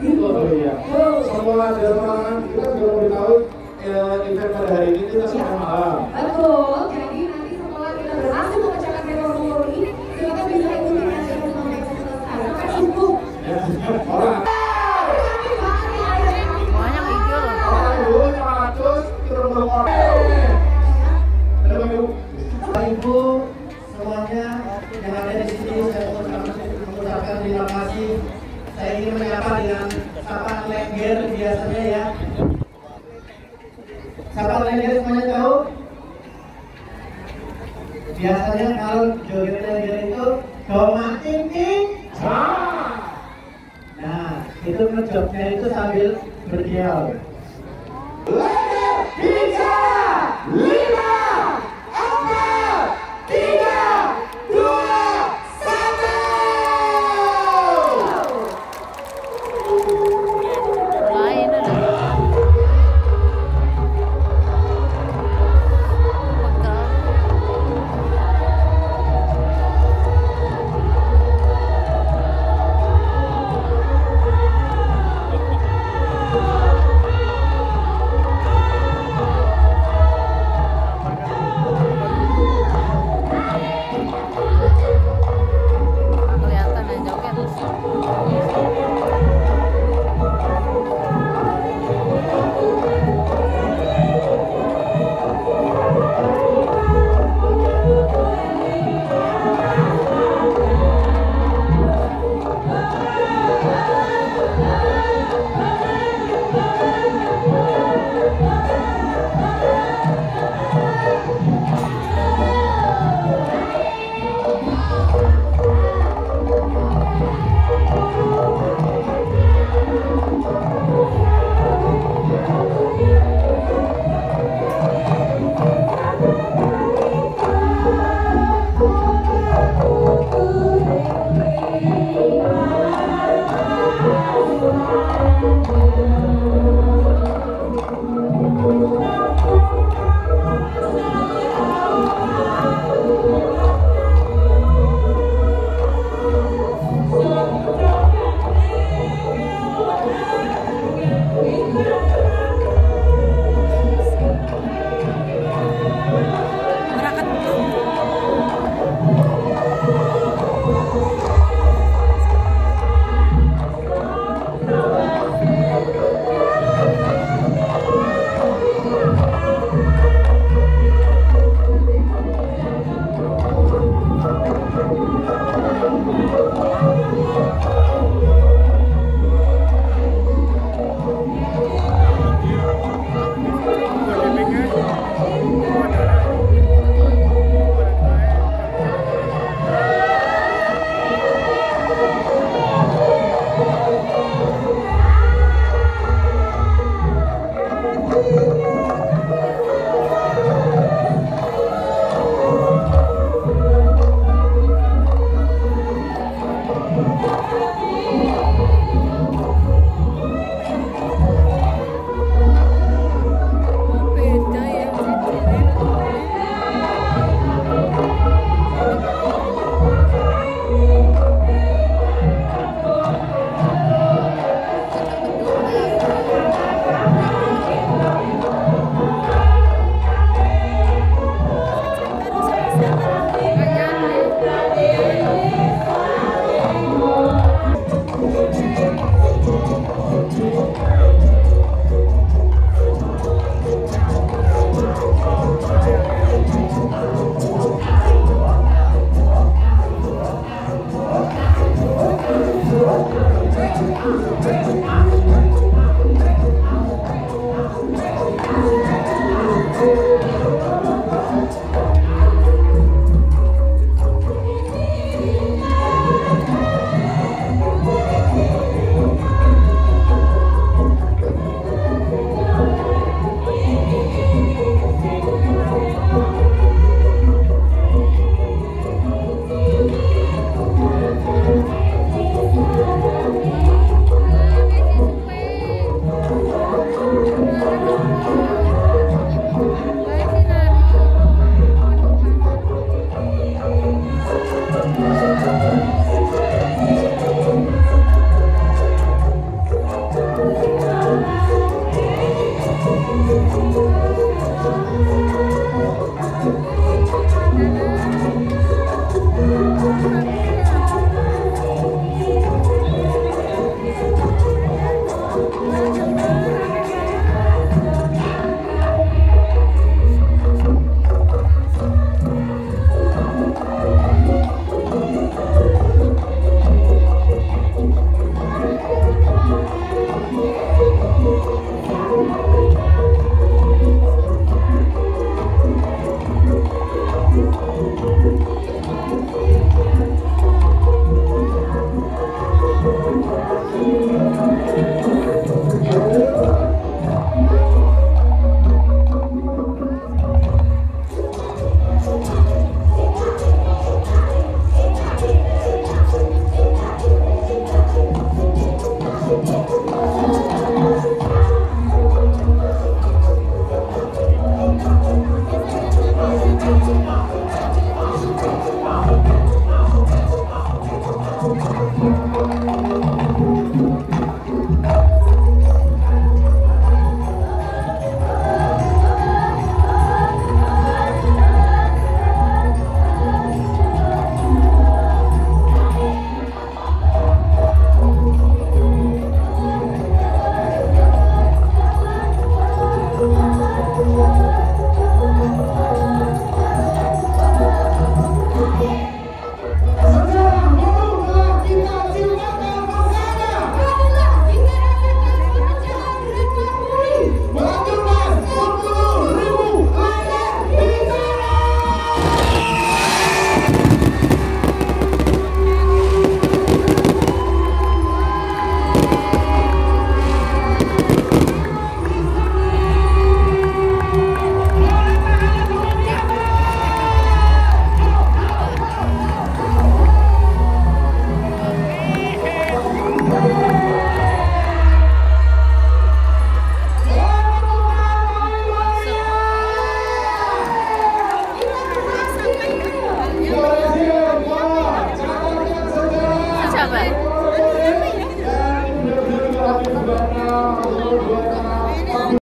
ya. Semua jamaah kita juga mau tahu eh, event pada hari ini kita sudah paham. Betul, jadi nanti setelah kita berhasil memecahkan rekor ini, silakan bisa ikuti acara sampai selesai. Sampai subuh. Ya. Orang Banyak hijau loh. orang dulu 500 kita belum orang. Ada Ibu. Bapak Ibu semuanya yang ada di sini saya mengucapkan terima kasih. Saya ingin menyapa dengan sapaan lengger biasanya ya. Sapaan lengger semuanya tahu? Biasanya kalau joget lengger itu doma ting ting. Nah, itu ngejobnya itu sambil berdiam. Tiga, lima,